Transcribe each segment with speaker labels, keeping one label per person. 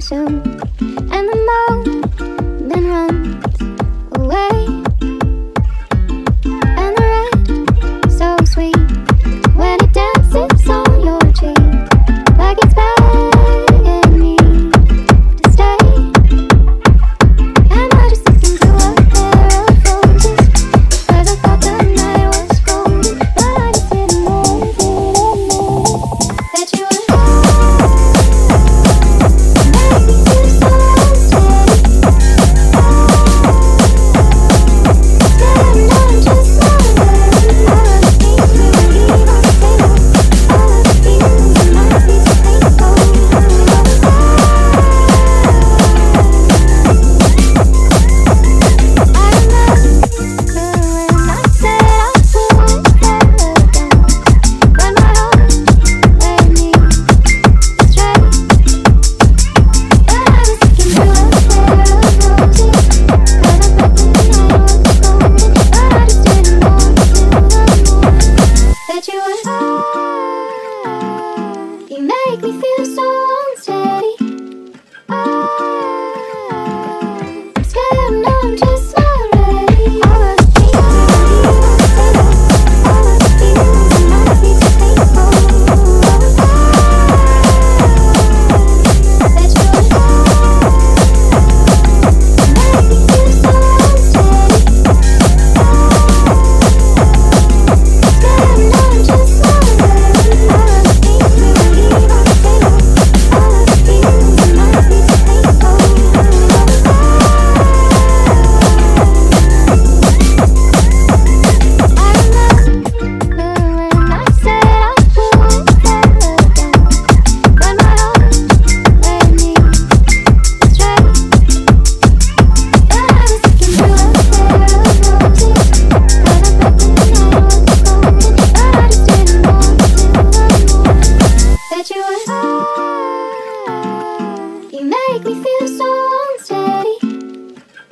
Speaker 1: 想.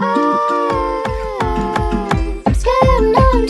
Speaker 1: Ah, I'm scared, no, I'm